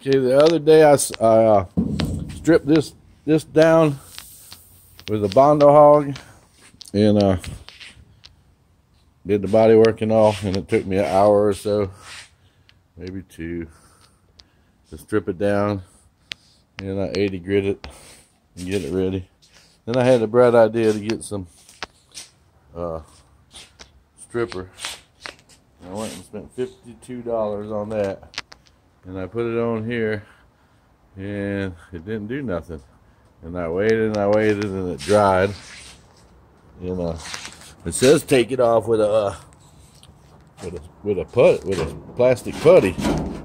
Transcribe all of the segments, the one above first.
Okay, the other day I uh, stripped this this down with a Bondo hog and uh, did the body work and all, and it took me an hour or so, maybe two, to strip it down, and I 80 grit it and get it ready. Then I had the bright idea to get some uh, stripper. I went and spent $52 on that. And I put it on here and it didn't do nothing. And I waited and I waited and it dried. You know, it says take it off with a uh, with a with a put with a plastic putty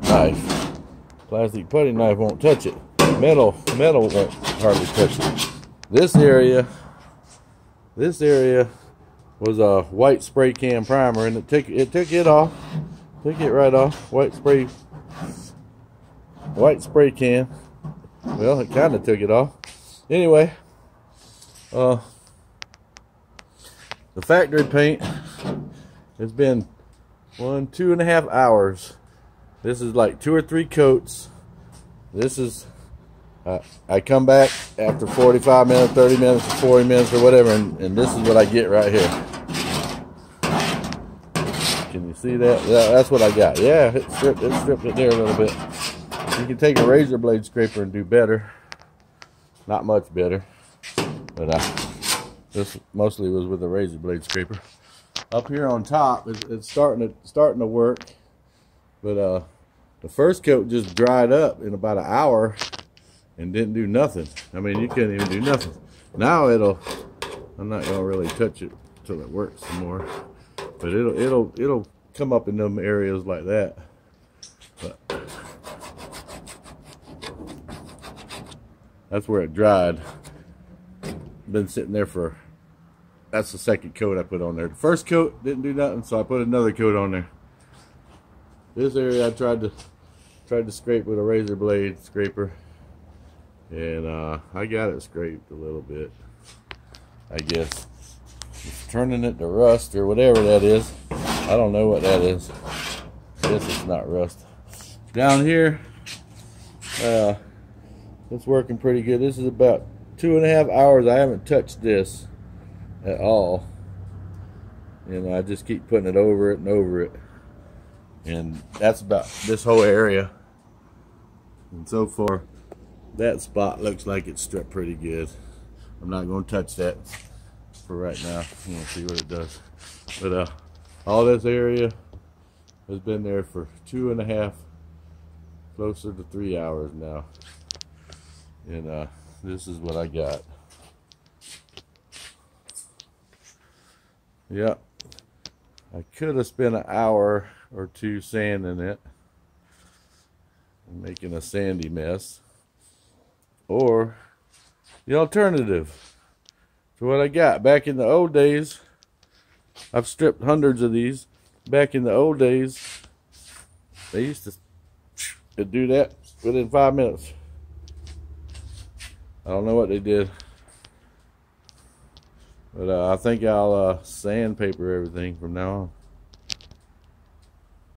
knife. Plastic putty knife won't touch it. Metal metal won't hardly touch it. This area, this area was a white spray can primer, and it took it took it off, took it right off. White spray, white spray can. Well, it kind of took it off. Anyway, uh, the factory paint has been one two and a half hours. This is like two or three coats. This is uh, I come back after 45 minutes, 30 minutes, or 40 minutes, or whatever, and, and this is what I get right here. Can you see that? Yeah, that's what I got. Yeah, it stripped, it stripped it there a little bit. You can take a razor blade scraper and do better. Not much better, but this mostly was with a razor blade scraper. Up here on top, it's, it's starting to starting to work, but uh, the first coat just dried up in about an hour and didn't do nothing. I mean, you couldn't even do nothing. Now it'll, I'm not gonna really touch it until it works some more, but it'll, it'll, it'll come up in them areas like that. But that's where it dried. Been sitting there for, that's the second coat I put on there. The first coat didn't do nothing, so I put another coat on there. This area I tried to, tried to scrape with a razor blade scraper and uh, I got it scraped a little bit. I guess turning it to rust or whatever that is. I don't know what that is. I guess it's not rust. Down here, uh, it's working pretty good. This is about two and a half hours. I haven't touched this at all, and I just keep putting it over it and over it, and that's about this whole area. And so far, that spot looks like it's stripped pretty good. I'm not going to touch that for right now. To see what it does. But uh, all this area has been there for two and a half, closer to three hours now. And uh, this is what I got. Yep. I could have spent an hour or two sanding it making a sandy mess or the alternative to what I got. Back in the old days, I've stripped hundreds of these. Back in the old days, they used to do that within five minutes. I don't know what they did. But uh, I think I'll uh, sandpaper everything from now on.